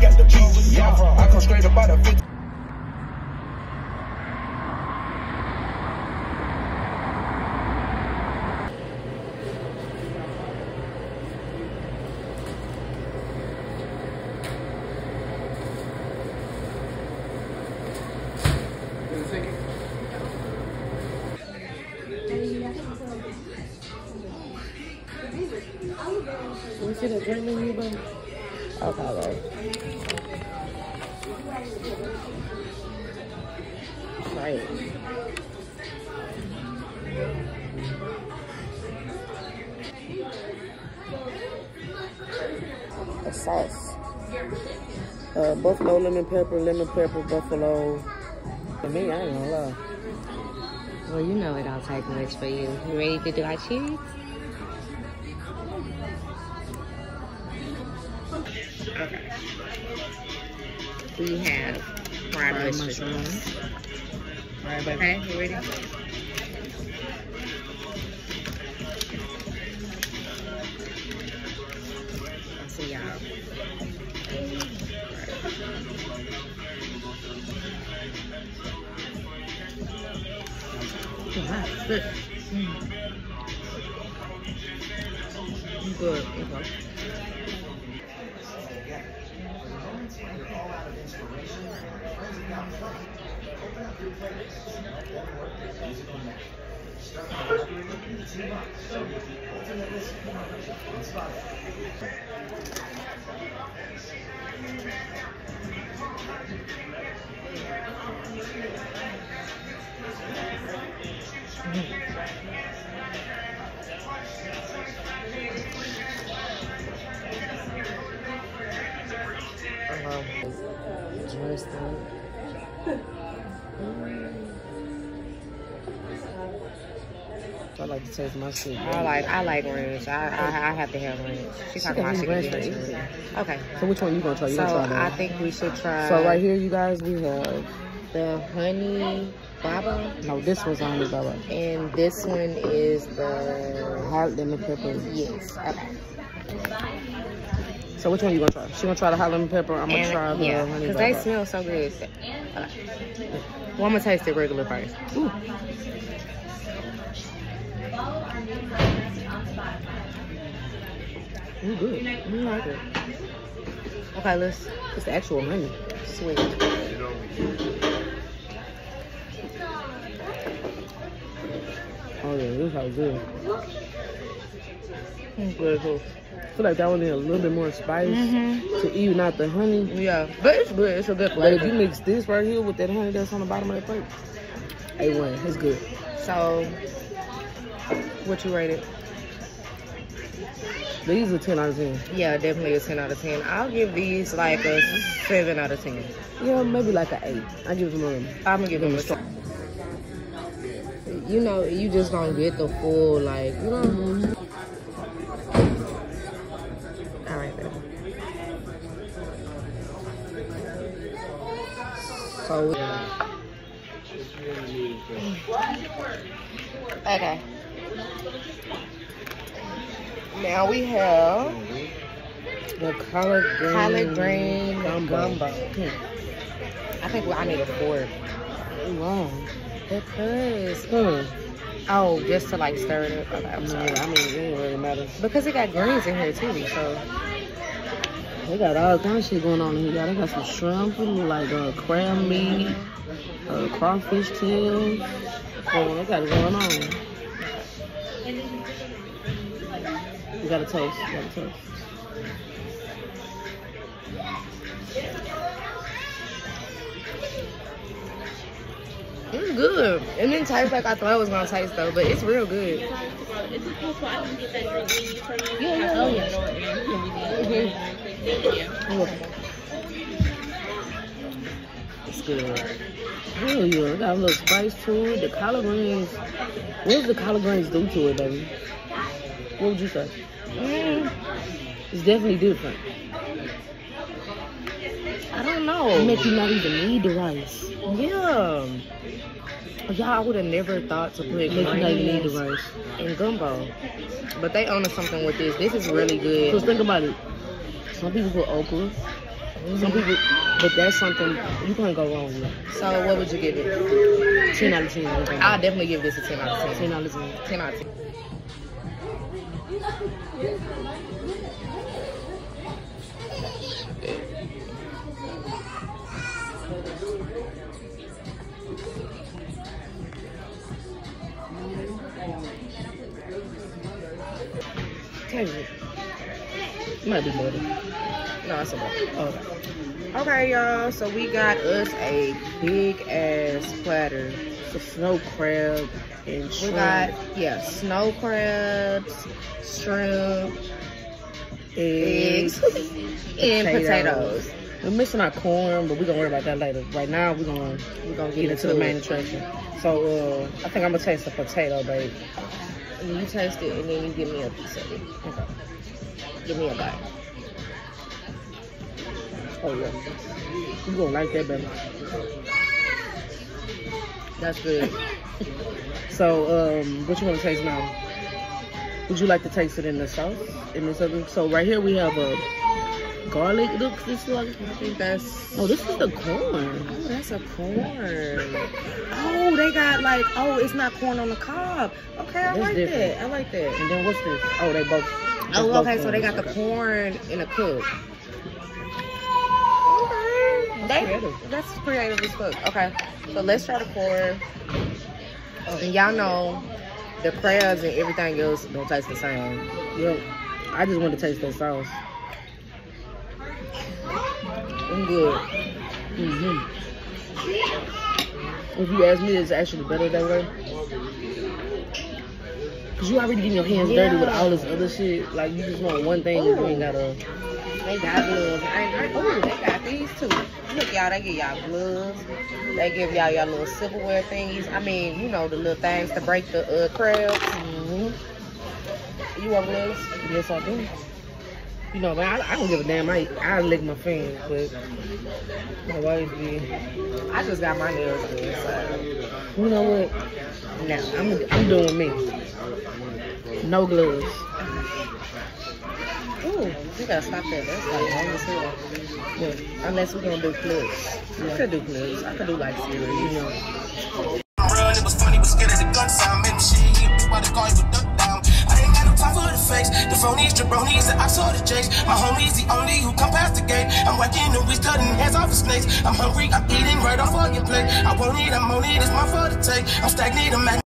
Got the. Yeah, I come straight up out of 50. We see the drink menu, but okay, right. Right. The sauce. Uh, buffalo lemon pepper, lemon pepper, buffalo. For me, I ain't gonna lie. Well, you know it don't take much for you. You ready to do our cheese? Okay. We have fried, Fried mushrooms. mushrooms. All right, baby. Okay, you ready? I'll see y'all. Good. Mm. Mm. Good. Okay. Um, I like to taste my shit. I like I like ranch. I I, I have to have ranch. She talking about can she eat can ranch get for into anything. it. Okay. So which one you gonna try? You So gonna try I think we should try. So right here, you guys, we have the honey baba, no. This one's honey baba. and this one is the Hot lemon pepper. yes. Okay. So which one you gonna try? She gonna try the hot lemon pepper. I'm gonna And- try the yeah, honey because they smell so good. Okay. Well, I'm gonna taste it regular first. Ooh. Ooh, good. Mm, I like it. Okay, let's It's the actual honey. Sweet. Oh yeah, this is good. Mm, Good, good. I feel like that one need a little bit more spice Mhm. to even out the honey. Yeah, but it's good. It's a good But if you mix this right here with that honey that's on the bottom of the plate, A1, it's good. So, what you rate it? These are 10 out of 10. Yeah, definitely a 10 out of 10. I'll give these like a 7 out of 10. Yeah, maybe like an 8. I give them a I'm gonna give them a strong. You know, you just don't get the full, like, you know. All right, baby. So, okay. Now we have the collard green, collard green gumbo. gumbo. I think I need a fork. Wow. Because, Hmm. oh, just to like stir it up. Okay. I mean, it doesn't really matter. Because it got greens in here too, so. They got all kind of shit going on in here. They got some shrimp, like uh, crab meat, uh, crawfish tails. Oh, they got it going on. You got a toast. You got a toast. It's good. It didn't taste like I thought it was gonna taste though, but it's real good. Is it possible I can get that green from you? Yeah, yeah, Oh, yeah. yeah. It's good. Hell yeah, it got a little spice to it. The collard greens. What does the collard greens do to it, baby? What would you say? Mm, It's definitely different. I don't know. It know. make you not even need the rice. Yeah. Y'all, I would have never thought to put It make you not even need the greens rice. in gumbo. But they own something with this. This is really Because good. think about it. Some people put okra. Some people, but that's something you can't go wrong with. So what would you give it? 10 out of 10. I'll definitely give this a 10 out of 10. 10 out of 10. 10 out of 10. Taste it. Might be better. No, it's about. Oh, Okay, y'all. So we got us a big ass platter. a snow crab and We shrimp. got yeah, snow crabs, shrimp, eggs, and potatoes. We're missing our corn, but we're gonna worry about that later. Right now, we're gonna We're gonna get get into the main it. attraction. So, uh, I think I'm gonna taste the potato, babe. And you taste it, and then you give me a piece of it. Okay. Give me a bite. Oh yeah. You gonna like that, baby. That's good. So, um, what you want to taste now? Would you like to taste it in the sauce? In this other? So right here we have a garlic. Looks this like. I think that's. Oh, this is the corn. Oh, that's a corn. Oh, they got like, oh, it's not corn on the cob. Okay, I That's like different. that. I like that. And then what's this? Oh, they both. that's Oh, both okay, so they got the corn in a cook. Okay. They, creative. that's creative as fuck. Okay, so let's try the corn. Oh, and y'all know the crabs and everything else don't taste the same. Yep. I just want to taste that sauce. I'm good. hmm If you ask me, it's actually better that way. Cause you already getting your hands dirty with all this other shit. Like you just want one thing, and you ain't gotta. They got gloves. I, I, oh, they got these too. Look, y'all, they give y'all gloves. They give y'all y'all little silverware thingies. I mean, you know, the little things to break the uh, crabs. Mhm. You want gloves? Yes, I do. You know, man, I, I don't give a damn. I I lick my fingers, but my wife be. I just got my nails done, so. You know what? Now I'm I'm doing me. No gloves. Ooh, we gotta stop that. That's like long as hell. Yeah. Unless we're gonna do clips. I could do clips. I could do like series. You know. I'm real, it was funny, was scared of the gun sound. Made me shit, hit me while the car would duck time for the fakes. The phonies, jabronis, and I saw the jakes. My homies, the only who come past the gate. I'm whacking and we cutting heads off of snakes. I'm hungry, I'm eating right off of your plate. I won't eat, I'm on it, it's my fault to take. I'm stagnant, I'm